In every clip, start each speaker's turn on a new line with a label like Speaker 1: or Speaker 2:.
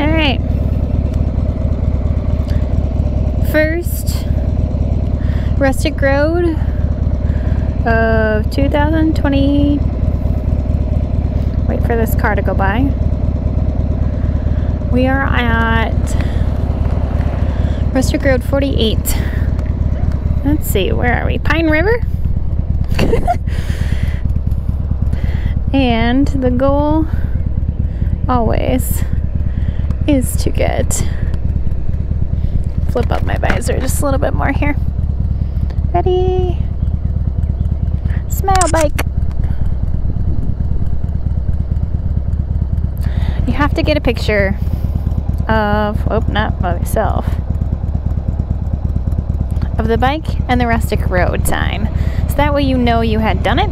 Speaker 1: All right. First rustic road of 2020. Wait for this car to go by. We are at rustic road 48. Let's see, where are we? Pine River? and the goal always is to get flip up my visor just a little bit more here. Ready? Smile bike. You have to get a picture of, oh, not myself, of the bike and the rustic road sign. So that way you know you had done it.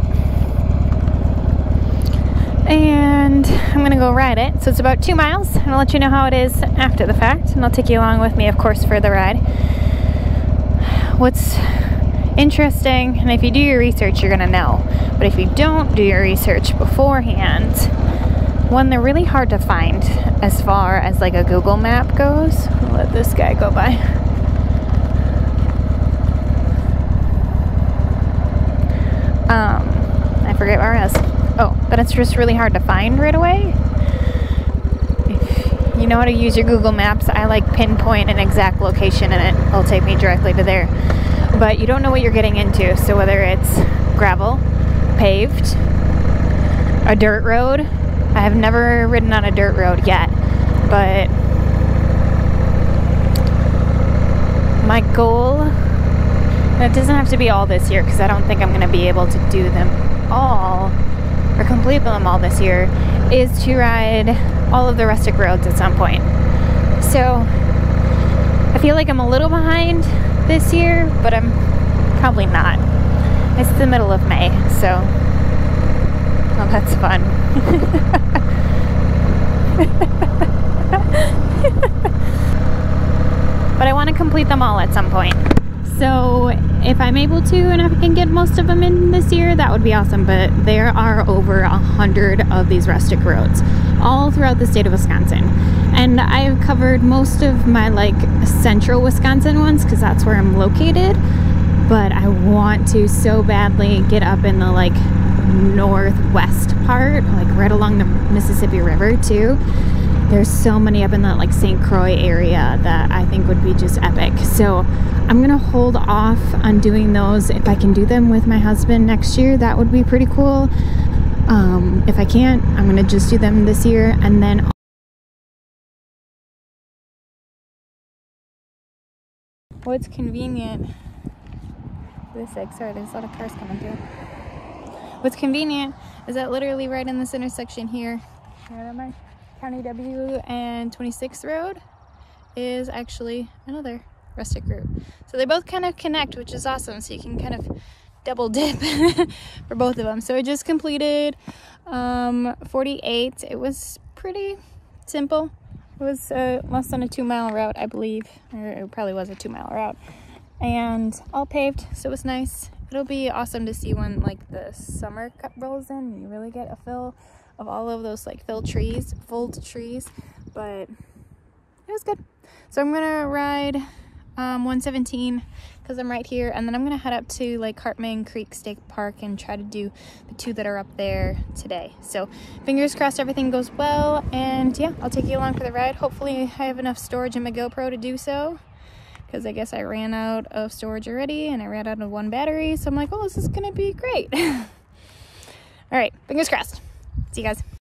Speaker 1: And I'm gonna go ride it. So it's about two miles, and I'll let you know how it is after the fact. And I'll take you along with me, of course, for the ride. What's interesting, and if you do your research, you're gonna know. But if you don't do your research beforehand, one, they're really hard to find as far as like a Google map goes. I'll let this guy go by. Um, I forget where I was. Oh, but it's just really hard to find right away. If you know how to use your Google Maps, I like pinpoint an exact location and it will take me directly to there. But you don't know what you're getting into, so whether it's gravel, paved, a dirt road, I have never ridden on a dirt road yet, but my goal, it doesn't have to be all this year because I don't think I'm going to be able to do them all or complete them all this year, is to ride all of the rustic roads at some point. So I feel like I'm a little behind this year, but I'm probably not. It's the middle of May, so Oh, that's fun. but I want to complete them all at some point. So if I'm able to and I can get most of them in this year, that would be awesome. But there are over a hundred of these rustic roads all throughout the state of Wisconsin. And I've covered most of my like central Wisconsin ones because that's where I'm located. But I want to so badly get up in the like northwest part, like right along the Mississippi River too. There's so many up in that like St. Croix area that I think would be just epic. So I'm gonna hold off on doing those. If I can do them with my husband next year, that would be pretty cool. Um, if I can't, I'm gonna just do them this year and then What's convenient? This like sorry, there's a lot of cars coming through. What's convenient is that literally right in this intersection here, my County W and 26th Road is actually another rustic route. So they both kind of connect, which is awesome. So you can kind of double dip for both of them. So I just completed um, 48. It was pretty simple. It was uh, less than a two mile route, I believe, or it probably was a two mile route. And all paved, so it was nice it'll be awesome to see when like the summer rolls in and you really get a fill of all of those like fill trees fold trees but it was good so i'm gonna ride um, 117 because i'm right here and then i'm gonna head up to like hartman creek state park and try to do the two that are up there today so fingers crossed everything goes well and yeah i'll take you along for the ride hopefully i have enough storage in my gopro to do so because I guess I ran out of storage already and I ran out of one battery. So I'm like, oh, this is to be great. All right, fingers crossed. See you guys.